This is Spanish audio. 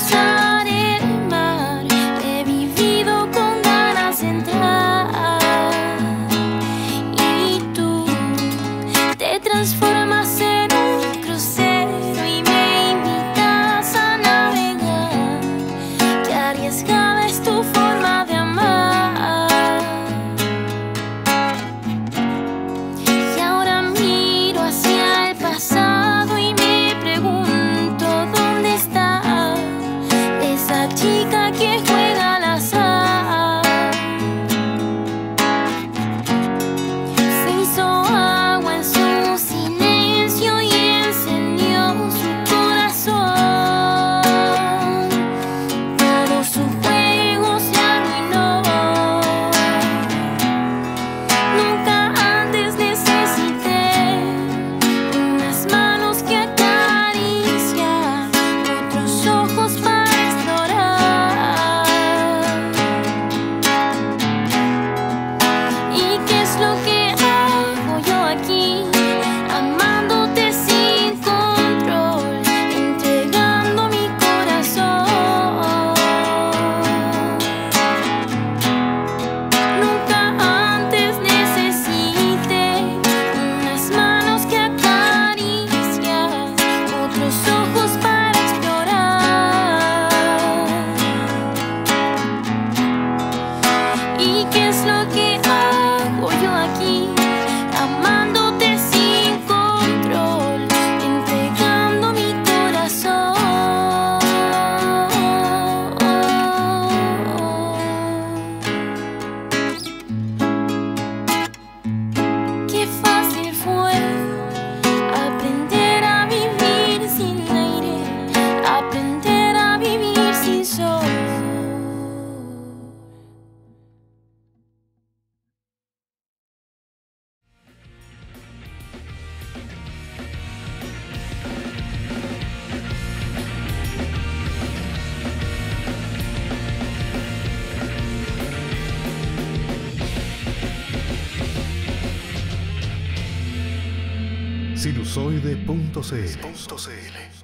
this time. Sinusoide.cl